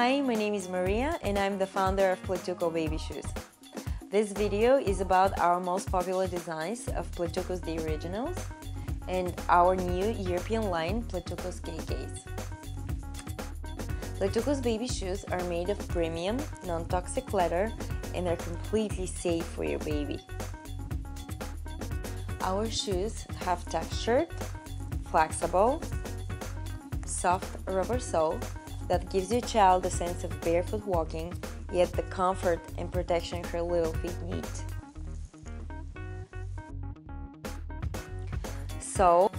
Hi, my name is Maria and I'm the founder of Pletuko Baby Shoes. This video is about our most popular designs of Pletukos The Originals and our new European line Pletukos KKs. Pletukos baby shoes are made of premium, non-toxic leather and are completely safe for your baby. Our shoes have textured, flexible, soft rubber sole that gives your child a sense of barefoot walking, yet the comfort and protection her little feet need. Sole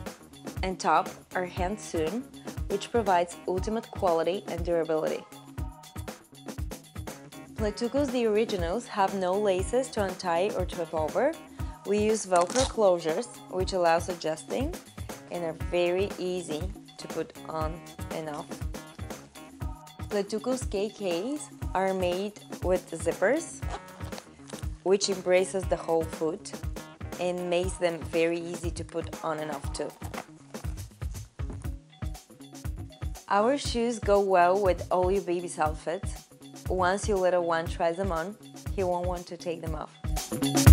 and top are hand sewn, which provides ultimate quality and durability. Pletukos the originals have no laces to untie or trip over. We use velcro closures, which allows adjusting and are very easy to put on and off. Pletukos KKs are made with zippers, which embraces the whole foot and makes them very easy to put on and off too. Our shoes go well with all your baby's outfits. Once your little one tries them on, he won't want to take them off.